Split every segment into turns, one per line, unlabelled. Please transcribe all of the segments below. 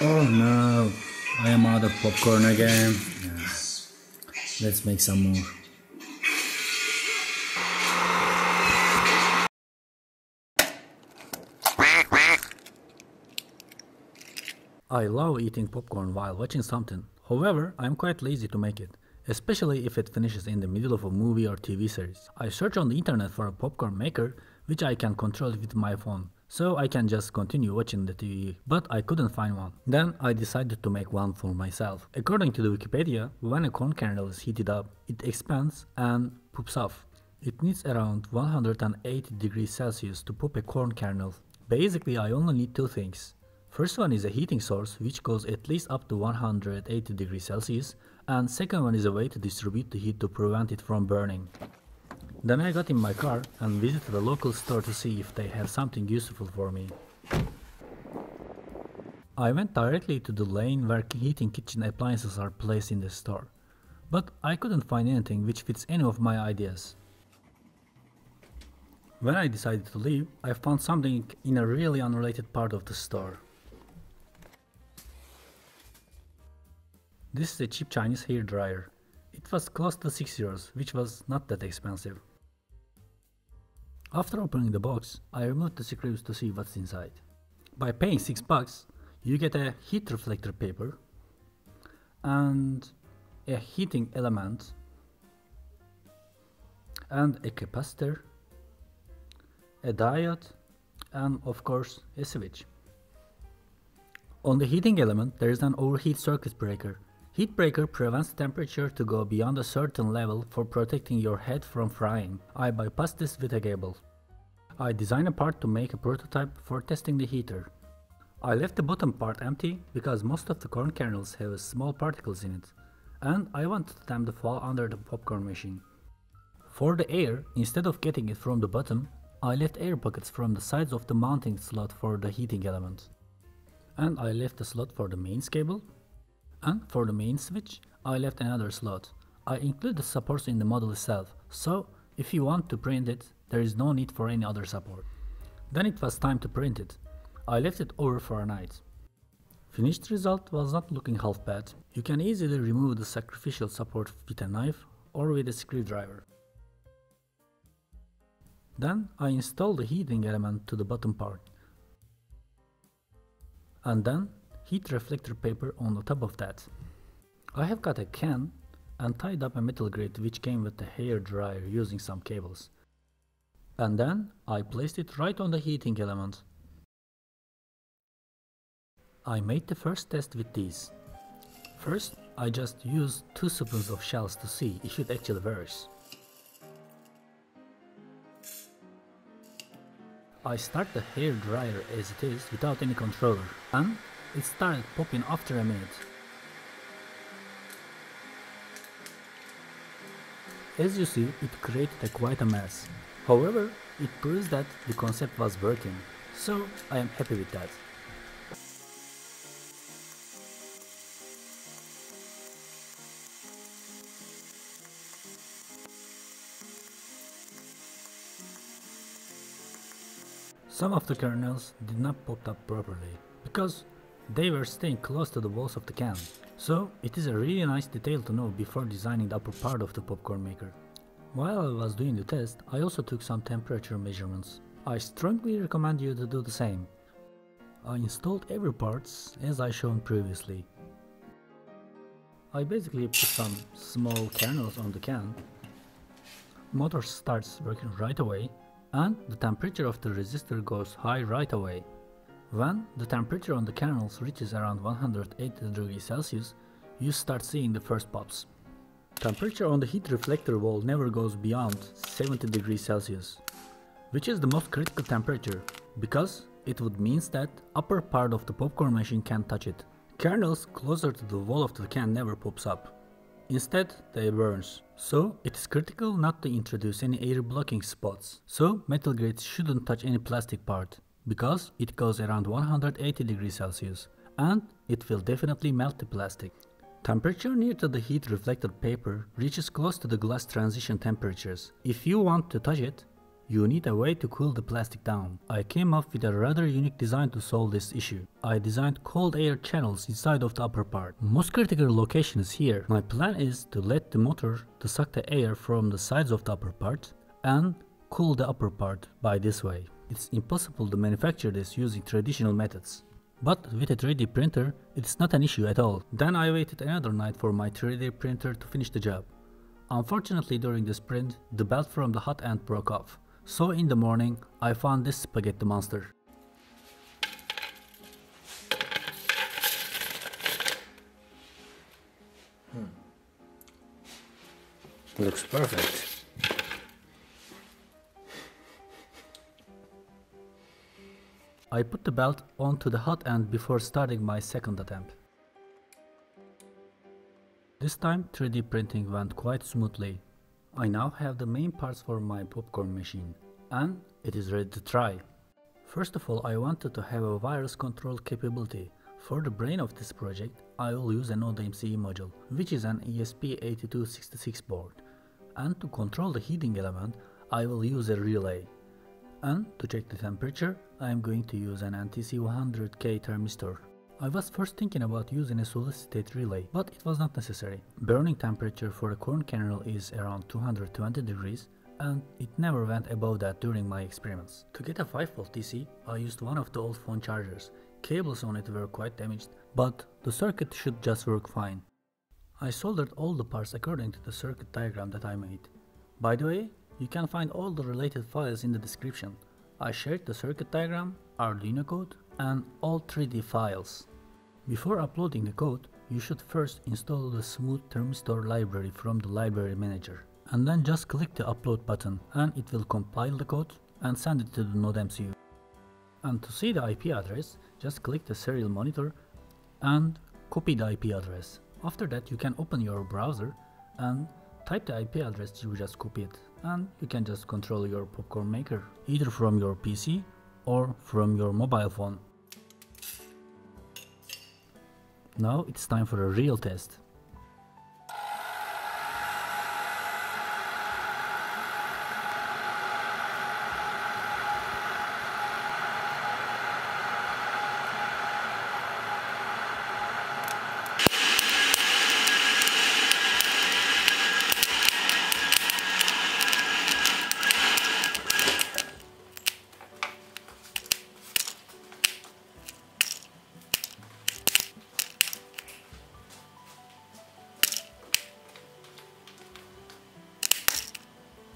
Oh no, I am out of popcorn again. Let's make some more. I love eating popcorn while watching something. However, I'm quite lazy to make it, especially if it finishes in the middle of a movie or TV series. I search on the internet for a popcorn maker which I can control with my phone, so I can just continue watching the TV, but I couldn't find one. Then I decided to make one for myself. According to the Wikipedia, when a corn kernel is heated up, it expands and poops off. It needs around 180 degrees Celsius to pop a corn kernel. Basically, I only need two things First one is a heating source which goes at least up to 180 degrees Celsius and second one is a way to distribute the heat to prevent it from burning. Then I got in my car and visited a local store to see if they had something useful for me. I went directly to the lane where heating kitchen appliances are placed in the store, but I couldn't find anything which fits any of my ideas. When I decided to leave, I found something in a really unrelated part of the store. This is a cheap Chinese hair dryer. It was close to 6 euros, which was not that expensive. After opening the box, I removed the screws to see what's inside. By paying 6 bucks, you get a heat reflector paper and a heating element and a capacitor, a diode and of course a switch. On the heating element there is an overheat circuit breaker Heat breaker prevents temperature to go beyond a certain level for protecting your head from frying. I bypass this with a cable. I design a part to make a prototype for testing the heater. I left the bottom part empty because most of the corn kernels have small particles in it, and I wanted them to fall under the popcorn machine. For the air, instead of getting it from the bottom, I left air pockets from the sides of the mounting slot for the heating element. And I left the slot for the mains cable and for the main switch, I left another slot. I include the supports in the model itself, so if you want to print it, there is no need for any other support. Then it was time to print it. I left it over for a night. Finished result was not looking half bad. You can easily remove the sacrificial support with a knife or with a screwdriver. Then I installed the heating element to the bottom part. And then heat reflector paper on the top of that. I have got a can and tied up a metal grid which came with the hair dryer using some cables. And then I placed it right on the heating element. I made the first test with these. First, I just used 2 spoons of shells to see if it actually works. I start the hair dryer as it is without any controller and it started popping after a minute. As you see, it created a quite a mess. However, it proves that the concept was working, so I am happy with that. Some of the kernels did not pop up properly, because they were staying close to the walls of the can, so it is a really nice detail to know before designing the upper part of the popcorn maker. While I was doing the test, I also took some temperature measurements. I strongly recommend you to do the same. I installed every parts as I shown previously. I basically put some small kernels on the can. Motor starts working right away and the temperature of the resistor goes high right away. When the temperature on the kernels reaches around 180 degrees Celsius, you start seeing the first pops. Temperature on the heat reflector wall never goes beyond 70 degrees Celsius, which is the most critical temperature, because it would means that upper part of the popcorn machine can't touch it. Kernels closer to the wall of the can never pops up. Instead, they burns. So, it is critical not to introduce any air blocking spots. So, metal grids shouldn't touch any plastic part because it goes around 180 degrees Celsius and it will definitely melt the plastic. Temperature near to the heat reflected paper reaches close to the glass transition temperatures. If you want to touch it, You need a way to cool the plastic down. I came up with a rather unique design to solve this issue. I designed cold air channels inside of the upper part. Most critical location is here. My plan is to let the motor to suck the air from the sides of the upper part and cool the upper part by this way. It's impossible to manufacture this using traditional methods. But with a 3D printer, it's not an issue at all. Then I waited another night for my 3D printer to finish the job. Unfortunately during the sprint, the belt from the hot end broke off. So in the morning, I found this spaghetti monster.
Hmm. Looks perfect.
I put the belt onto the hot end before starting my second attempt. This time 3D printing went quite smoothly. I now have the main parts for my popcorn machine and it is ready to try. First of all I wanted to have a WiFi control capability. For the brain of this project I will use a NodeMCU module which is an ESP8266 board and to control the heating element I will use a relay. And to check the temperature I am going to use an NTC100K thermistor. I was first thinking about using a solid state relay, but it was not necessary. Burning temperature for a corn kernel is around 220 degrees and it never went above that during my experiments. To get a 5V DC, I used one of the old phone chargers. Cables on it were quite damaged, but the circuit should just work fine. I soldered all the parts according to the circuit diagram that I made. By the way, you can find all the related files in the description. I shared the circuit diagram, Arduino code and all 3D files. Before uploading the code, you should first install the Smooth Thermistor library from the library manager. And then just click the upload button and it will compile the code and send it to the NodeMCU. And to see the IP address, just click the serial monitor and copy the IP address. After that you can open your browser and type the IP address you just copied and you can just control your popcorn maker either from your PC or from your mobile phone. Now it's time for a real test.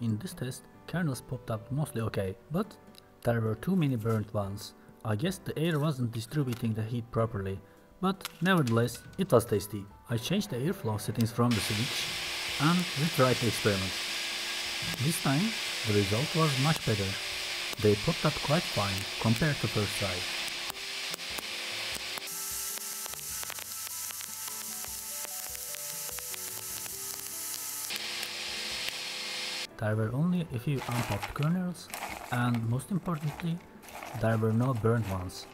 In this test, kernels popped up mostly okay, but there were too many burnt ones. I guess the air wasn't distributing the heat properly, but nevertheless, it was tasty. I changed the airflow settings from the switch and retried the experiment. This time, the result was much better. They popped up quite fine compared to first try. There were only a few unpopped kernels and most importantly, there were no burned ones.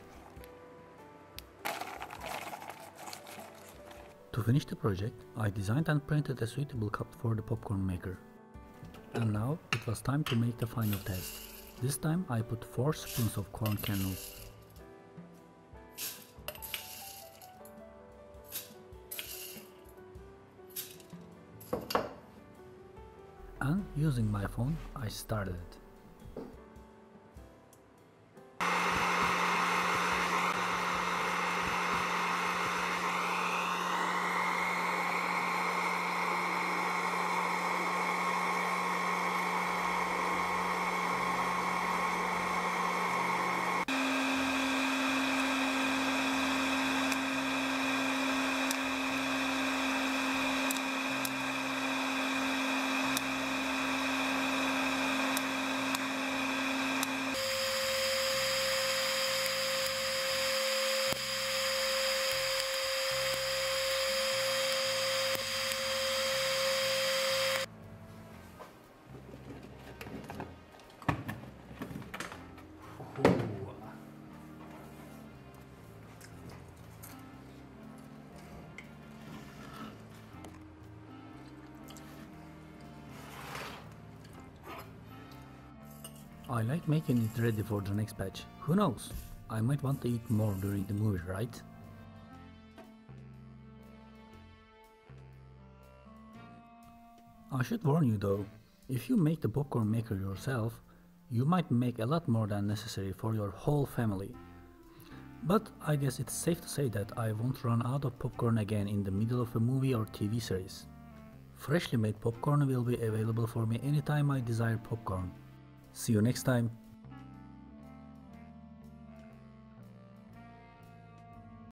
To finish the project, I designed and printed a suitable cup for the popcorn maker. And now it was time to make the final test. This time I put 4 spoons of corn kernels and using my phone I started it. I like making it ready for the next batch. Who knows? I might want to eat more during the movie, right? I should warn you though, if you make the popcorn maker yourself, you might make a lot more than necessary for your whole family. But I guess it's safe to say that I won't run out of popcorn again in the middle of a movie or TV series. Freshly made popcorn will be available for me anytime I desire popcorn. See you next time.